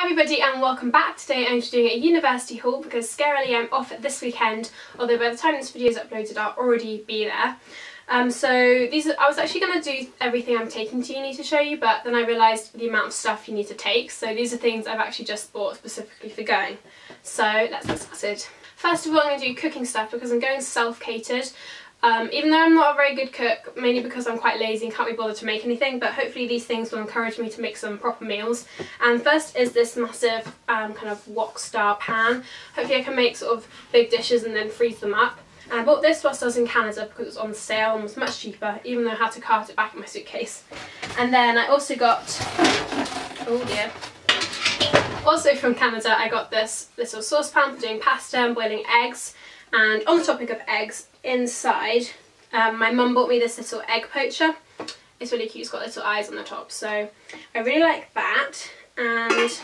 Hi everybody and welcome back. Today I'm doing a university haul because scarily I'm off this weekend, although by the time this video is uploaded I'll already be there. Um, so these are, I was actually going to do everything I'm taking to uni to show you, but then I realised the amount of stuff you need to take, so these are things I've actually just bought specifically for going. So let's get started. First of all I'm going to do cooking stuff because I'm going self-catered. Um, even though I'm not a very good cook, mainly because I'm quite lazy and can't be bothered to make anything, but hopefully these things will encourage me to make some proper meals. And first is this massive um, kind of wok style pan. Hopefully I can make sort of big dishes and then freeze them up. And I bought this whilst I was in Canada because it was on sale and was much cheaper, even though I had to cart it back in my suitcase. And then I also got, oh dear, also from Canada I got this little saucepan for doing pasta and boiling eggs. And on the topic of eggs, inside, um, my mum bought me this little egg poacher. It's really cute, it's got little eyes on the top, so I really like that. And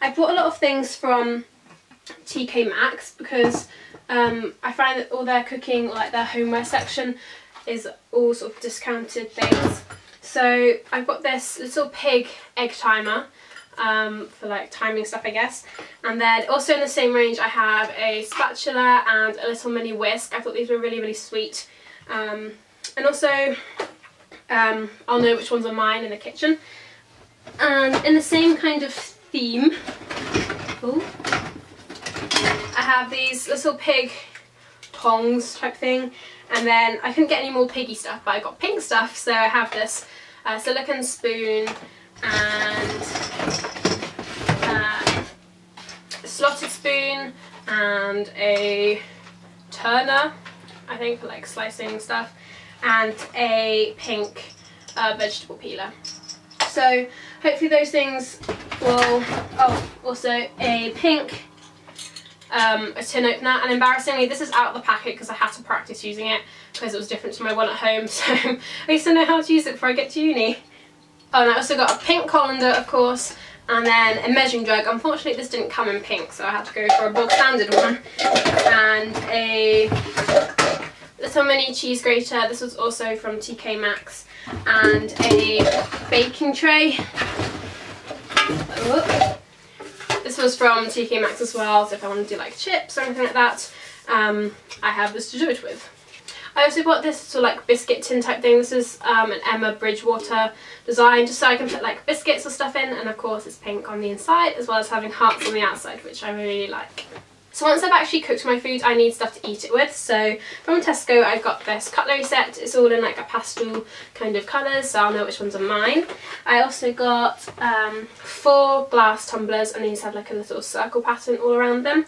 I bought a lot of things from TK Maxx because um, I find that all their cooking, like their homeware section, is all sort of discounted things. So I've got this little pig egg timer um, for like timing stuff I guess. And then also in the same range I have a spatula and a little mini whisk. I thought these were really really sweet. Um, and also um, I'll know which ones are mine in the kitchen. And in the same kind of theme, ooh, I have these little pig tongs type thing. And then I couldn't get any more piggy stuff, but I got pink stuff. So I have this uh, silicone spoon and uh, a slotted spoon and a turner, I think for like slicing stuff, and a pink uh, vegetable peeler. So hopefully those things will, oh also a pink um, a tin opener and embarrassingly this is out of the packet because I had to practice using it because it was different to my one at home so at least I know how to use it before I get to uni. Oh, and I also got a pink colander, of course, and then a measuring jug. Unfortunately, this didn't come in pink, so I had to go for a bog standard one. And a little mini cheese grater. This was also from TK Maxx. And a baking tray. This was from TK Maxx as well, so if I want to do like chips or anything like that, um, I have this to do it with. I also bought this sort of like biscuit tin type thing. This is um, an Emma Bridgewater design just so I can put like biscuits or stuff in and of course it's pink on the inside as well as having hearts on the outside which I really like. So once I've actually cooked my food I need stuff to eat it with so from Tesco I've got this cutlery set. It's all in like a pastel kind of colours so I'll know which ones are mine. I also got um, four glass tumblers and these have like a little circle pattern all around them.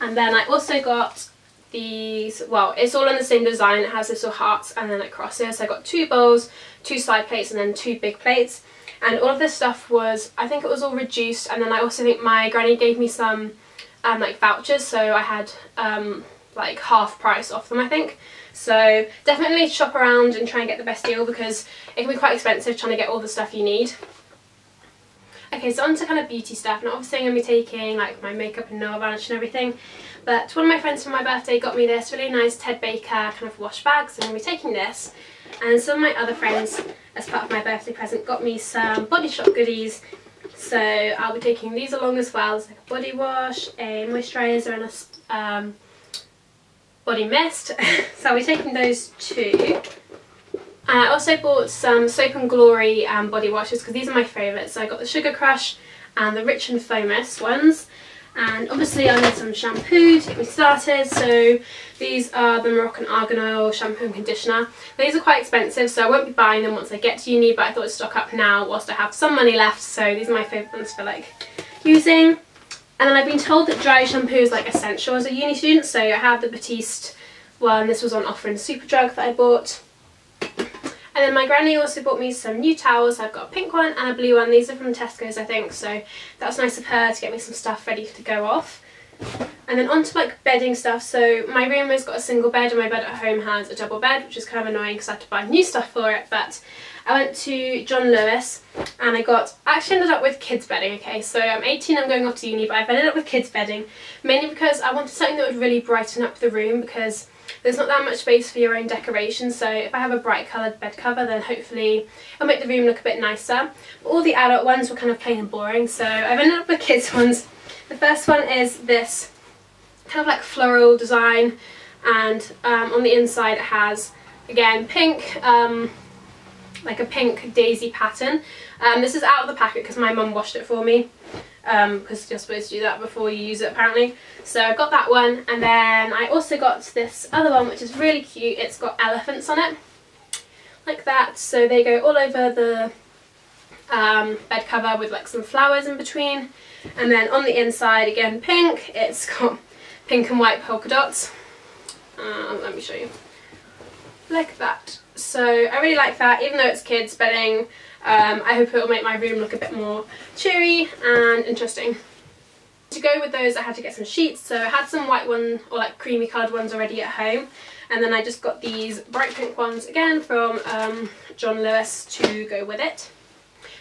And then I also got these, well, it's all in the same design. It has little hearts and then like crosses. So I got two bowls, two side plates and then two big plates. And all of this stuff was, I think it was all reduced. And then I also think my granny gave me some um, like vouchers. So I had um, like half price off them, I think. So definitely shop around and try and get the best deal because it can be quite expensive trying to get all the stuff you need. Okay, so on to kind of beauty stuff. Now obviously I'm going to be taking like my makeup and nail varnish and everything. But one of my friends for my birthday got me this really nice Ted Baker kind of wash bag. So I'm going to be taking this. And some of my other friends, as part of my birthday present, got me some Body Shop goodies. So I'll be taking these along as well. Like a body wash, a moisturiser and a um, body mist. so I'll be taking those too. I also bought some Soap and Glory um, body washes because these are my favourites. So I got the Sugar Crush and the Rich and Famous ones. And obviously I need some shampoo to get me started. So these are the Moroccan Argan Oil shampoo and conditioner. These are quite expensive so I won't be buying them once I get to uni but I thought I'd stock up now whilst I have some money left. So these are my favourite ones for like using. And then I've been told that dry shampoo is like essential as a uni student. So I have the Batiste one. This was on offer in Superdrug that I bought. And then my granny also bought me some new towels. I've got a pink one and a blue one. These are from Tesco's, I think. So that was nice of her to get me some stuff ready to go off. And then onto like bedding stuff. So my room has got a single bed and my bed at home has a double bed, which is kind of annoying because I had to buy new stuff for it. But I went to John Lewis and I got, I actually ended up with kids bedding, okay. So I'm 18, I'm going off to uni, but I've ended up with kids bedding. Mainly because I wanted something that would really brighten up the room because there's not that much space for your own decoration so if I have a bright coloured bed cover then hopefully it'll make the room look a bit nicer. But all the adult ones were kind of plain and boring so I've ended up with kids ones. The first one is this kind of like floral design and um, on the inside it has again pink um, like a pink daisy pattern. Um, this is out of the packet because my mum washed it for me because um, you're supposed to do that before you use it apparently. So I got that one and then I also got this other one which is really cute. It's got elephants on it like that. So they go all over the um, bed cover with like some flowers in between. And then on the inside again pink. It's got pink and white polka dots. Uh, let me show you. Like that so I really like that. Even though it's kids bedding um, I hope it will make my room look a bit more cheery and interesting. To go with those I had to get some sheets. So I had some white one or like creamy coloured ones already at home. And then I just got these bright pink ones again from um, John Lewis to go with it.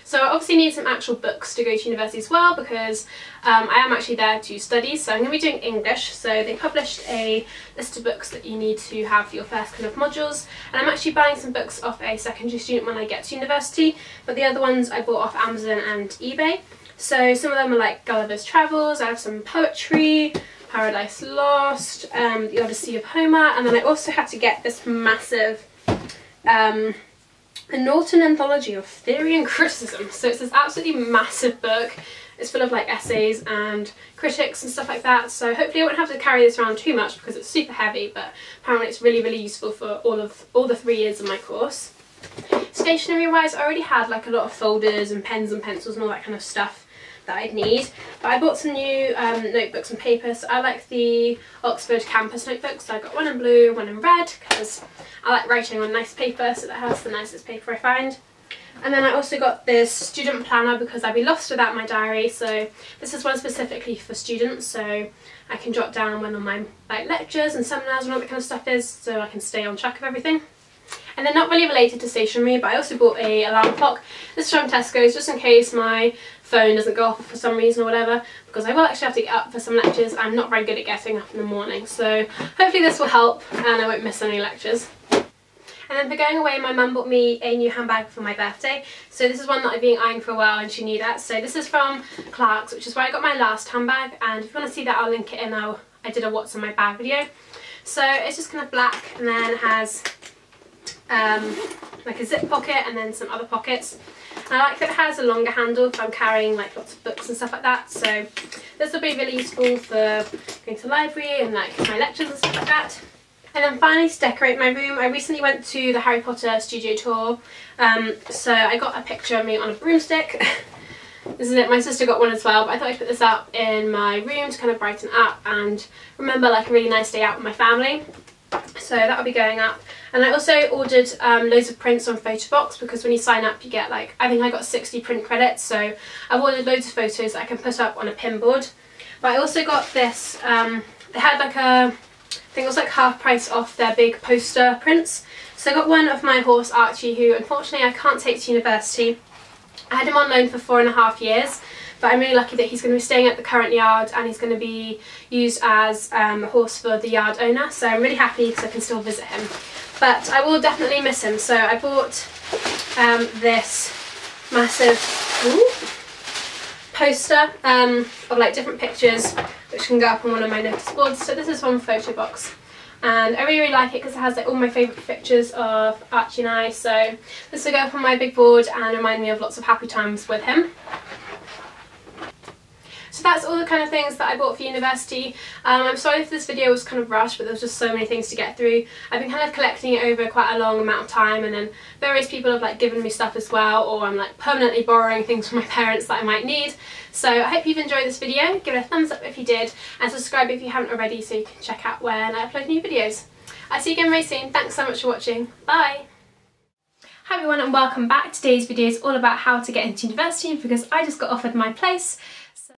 So I obviously need some actual books to go to university as well because um, I am actually there to study. So I'm going to be doing English. So they published a list of books that you need to have for your first kind of modules. And I'm actually buying some books off a secondary student when I get to university but the other ones I bought off Amazon and eBay. So some of them are like Gulliver's Travels, I have some poetry, Paradise Lost, um, The Odyssey of Homer and then I also had to get this massive um, the Norton Anthology of Theory and Criticism. So it's this absolutely massive book. It's full of like essays and critics and stuff like that. So hopefully I won't have to carry this around too much because it's super heavy, but apparently it's really, really useful for all of all the three years of my course. Stationery wise, I already had like a lot of folders and pens and pencils and all that kind of stuff that I'd need. But I bought some new um, notebooks and papers. I like the Oxford Campus notebooks. So I got one in blue, one in red because I like writing on nice paper so that has the nicest paper I find. And then I also got this student planner because I'd be lost without my diary. So this is one specifically for students. So I can jot down when all my like lectures and seminars and all that kind of stuff is so I can stay on track of everything. And then not really related to stationery, but I also bought a alarm clock. This is from Tesco's, just in case my phone doesn't go off for some reason or whatever, because I will actually have to get up for some lectures. I'm not very good at getting up in the morning, so hopefully this will help and I won't miss any lectures. And then for going away, my mum bought me a new handbag for my birthday. So this is one that I've been eyeing for a while and she knew that. So this is from Clarks, which is where I got my last handbag. And if you want to see that, I'll link it in. I'll, I did a what's in my bag video. So it's just kind of black and then it has um, like a zip pocket and then some other pockets. I like that it has a longer handle if I'm carrying like lots of books and stuff like that. So this will be really useful for going to the library and like my lectures and stuff like that. And then finally to decorate my room, I recently went to the Harry Potter studio tour. Um, so I got a picture of me on a broomstick. this is it, my sister got one as well, but I thought I'd put this up in my room to kind of brighten up and remember like a really nice day out with my family. So that'll be going up. And I also ordered um, loads of prints on Photobox because when you sign up you get like, I think I got 60 print credits. So I've ordered loads of photos that I can put up on a pin board. But I also got this, um, they had like a, I think it was like half price off their big poster prints. So I got one of my horse Archie who unfortunately I can't take to university. I had him on loan for four and a half years but I'm really lucky that he's going to be staying at the current yard and he's going to be used as um, a horse for the yard owner. So I'm really happy because I can still visit him. But I will definitely miss him. So I bought um, this massive ooh, poster um, of like different pictures which can go up on one of my notice boards. So this is from Photobox. And I really, really like it because it has like all my favourite pictures of Archie and I. So this will go up on my big board and remind me of lots of happy times with him. So that's all the kind of things that I bought for university. Um, I'm sorry if this video was kind of rushed but there was just so many things to get through. I've been kind of collecting it over quite a long amount of time and then various people have like given me stuff as well or I'm like permanently borrowing things from my parents that I might need. So I hope you've enjoyed this video. Give it a thumbs up if you did and subscribe if you haven't already so you can check out when I upload new videos. I'll see you again very soon. Thanks so much for watching. Bye! Hi everyone and welcome back. Today's video is all about how to get into university because I just got offered my place